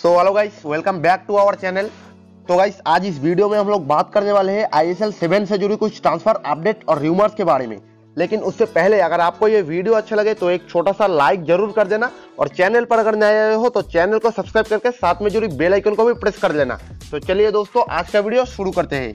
So hello guys welcome back to our channel तो guys आज इस वीडियो में हम लोग बात करने वाले हैं आईएसएल 7 से जुड़ी कुछ ट्रांसफ़र अपडेट और र्यूमर्स के बारे में। लेकिन उससे पहले अगर आपको ये वीडियो अच्छा लगे तो एक छोटा सा लाइक ज़रूर कर देना। और चैनल पर अगर नए आए हो तो चैनल को सब्सक्राइब करके साथ में जुड़ी बेल आइकन को भी प्रेस कर लेना। तो चलिए दोस्तों, आज का वीडियो शुरू करते हैं।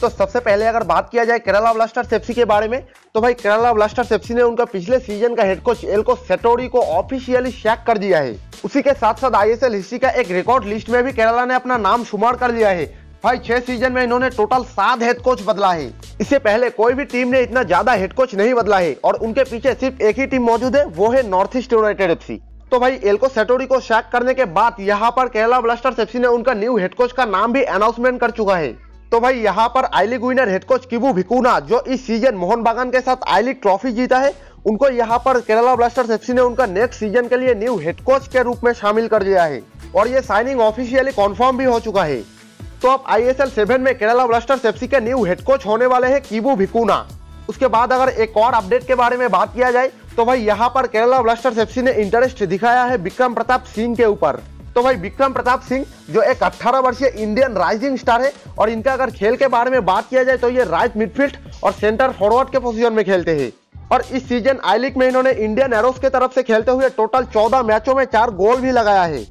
तो सबसे पहले अगर बात किया जाए केरला ब्लास्टर्स एफसी के बारे में तो भाई केरला ब्लास्टर्स एफसी ने उनका पिछले सीज़न का हेड कोच एल्को सेटोरी को ऑफिशियली शैक कर दिया है। उसी के साथ साथ आईएसएल हिस्ट्री का एक रिकॉर्ड लिस्ट में भी केरला ने अपना नाम शुमार कर लिया है। भाई, छह सीज़न में इन्होंने टोटल सात हेड कोच बदला है। इससे पहले कोई भी टीम ने इतना ज़्यादा हेड कोच नहीं बदला है और उनके पीछे सिर्फ़ एक ही टीम मौजूद है, वो है नॉर्थ ईस्ट यूनाइटेड एफसी तो भाई एल्को सेटोरी को शैक करने के बाद यहाँ पर केरला ब्लास्टर्स एफसी ने उनका न्यू हेड कोच का नाम भी अनाउंसमेंट कर चुका है। तो भाई, यहाँ पर I League winner head coach Kibu Vicuna जो इस सीज़न मोहन बागान के साथ आई लीग ट्रॉफी जीता है उनको यहाँ पर केरला ब्लास्टर्स एफसी ने उनका नेक्स्ट सीज़न के लिए न्यू हेड कोच के रूप में शामिल कर दिया है। और ये साइनिंग ऑफिशियली कॉन्फर्म भी हो चुका है। तो अब आई एस एल सेवन में केरला ब्लास्टर्स एफसी के न्यू हेड कोच होने वाले हैं कीबू भिकुना उसके बाद अगर एक और अपडेट के बारे में बात किया जाए तो भाई यहाँ पर केरला ब्लास्टर्स एफसी ने इंटरेस्ट दिखाया है विक्रम प्रताप सिंह के ऊपर। तो भाई विक्रम प्रताप सिंह जो एक 18 वर्षीय इंडियन राइजिंग स्टार है, और इनका अगर खेल के बारे में बात किया जाए तो ये राइट मिडफील्ड और सेंटर फॉरवर्ड के पोजीशन में खेलते हैं। और इस सीज़न आई लीग में इन्होंने इंडियन एरोस के तरफ़ से खेलते हुए टोटल 14 मैचों में चार गोल भी लगाया है।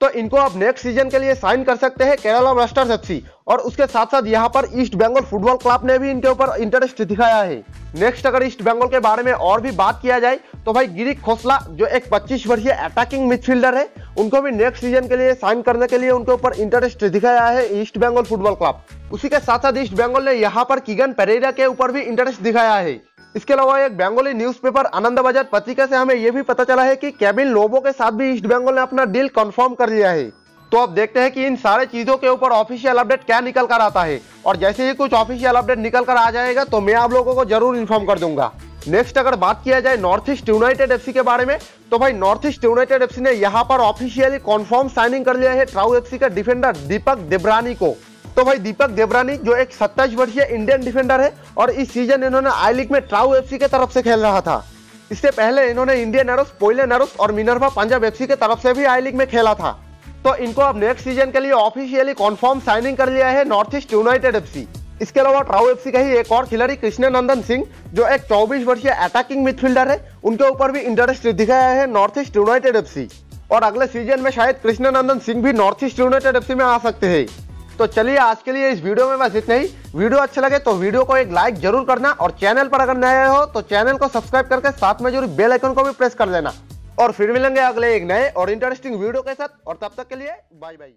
तो इनको आप नेक्स्ट सीज़न के लिए साइन कर सकते हैं केरला ब्लास्टर्स एफसी और उसके साथ साथ यहाँ पर ईस्ट बंगाल फुटबॉल क्लब ने भी इनके ऊपर इंटरेस्ट दिखाया है। नेक्स्ट अगर ईस्ट बंगाल के बारे में और भी बात किया जाए तो भाई गिरिक खोसला, जो एक 25 वर्षीय अटैकिंग मिडफील्डर है, उनको भी नेक्स्ट सीज़न के लिए साइन करने के लिए उनके ऊपर इंटरेस्ट दिखाया है ईस्ट बंगाल फुटबॉल क्लब। उसी के साथ साथ ईस्ट बंगाल ने यहाँ पर किगन पेरेरा के ऊपर भी इंटरेस्ट दिखाया है। इसके अलावा एक बंगाली न्यूज़पेपर आनंद बाज़ार पत्रिका से हमें यह भी पता चला है कि केबिन लोबो के साथ भी ईस्ट बंगाल ने अपना डील कंफर्म कर लिया है। तो अब देखते हैं कि इन सारे चीज़ों के ऊपर ऑफिशियल अपडेट क्या निकल कर आता है। और जैसे ही कुछ ऑफिशियल अपडेट निकल कर आ जाएगा तो मैं आप लोगों को ज़रूर इन्फॉर्म कर दूँगा। नेक्स्ट अगर बात किया जाए नॉर्थ ईस्ट यूनाइटेड एफसी के बारे में तो भाई नॉर्थ ईस्ट यूनाइटेड एफसी ने यहाँ पर ऑफिशियली कॉन्फर्म साइनिंग कर लिया है ट्राउ एफसी का डिफेंडर दीपक देबरानी को। तो भाई दीपक देवरानी, जो एक सत्ताईस वर्षीय इंडियन डिफेंडर है, और इस सीज़न इन्होंने आई लीग में ट्राउ एफसी के तरफ़ से खेल रहा था। इससे पहले इन्होंने इंडियन एरोस पोइले एरोस और मिनरवा पंजाब एफसी के तरफ़ से भी आई लीग में खेला था। तो इनको अब नेक्स्ट सीज़न के लिए ऑफिशियली कॉन्फर्म साइनिंग कर लिया है नॉर्थ ईस्ट यूनाइटेड एफसी इसके अलावा ट्राउ एफसी का ही एक और खिलाड़ी कृष्ण नंदन सिंह, जो एक 24 वर्षीय अटैकिंग मिडफील्डर है, उनके ऊपर भी इंटरेस्ट दिखाया है नॉर्थ ईस्ट यूनाइटेड एफसी और अगले सीज़न में शायद कृष्ण नंदन सिंह भी नॉर्थ ईस्ट यूनाइटेड एफसी में आ सकते हैं। तो चलिए आज के लिए इस वीडियो में बस इतना ही। वीडियो अच्छा लगे तो वीडियो को एक लाइक ज़रूर करना और चैनल पर अगर नए हो तो चैनल को सब्सक्राइब करके साथ में ज़रूर बेल आइकन को भी प्रेस कर देना। और फिर मिलेंगे अगले एक नए और इंटरेस्टिंग वीडियो के साथ और तब तक के लिए बाय बाय